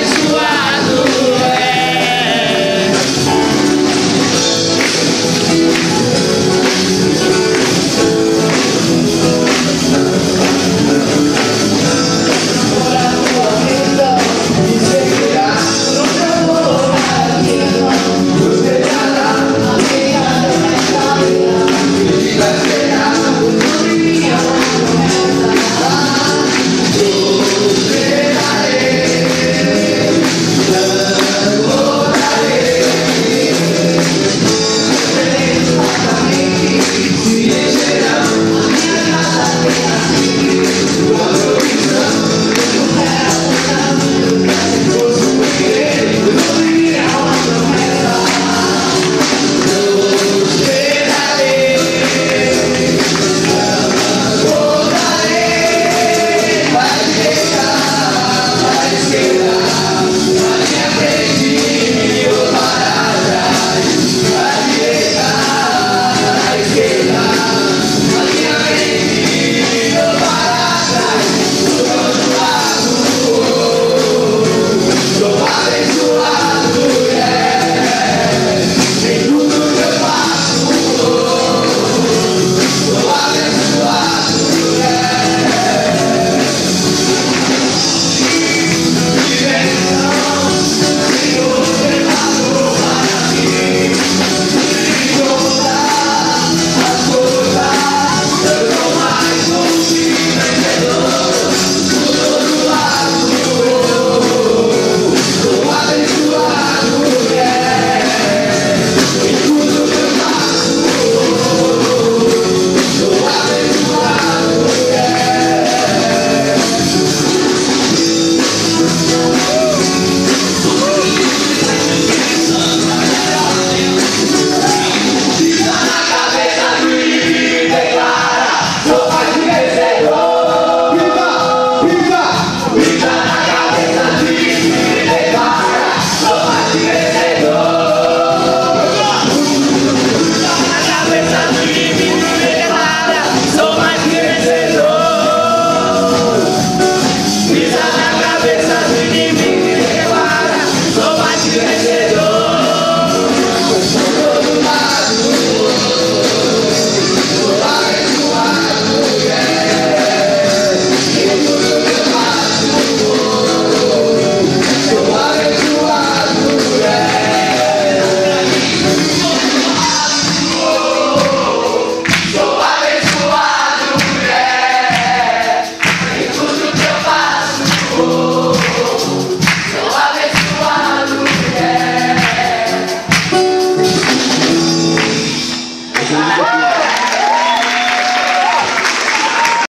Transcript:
Yeshua.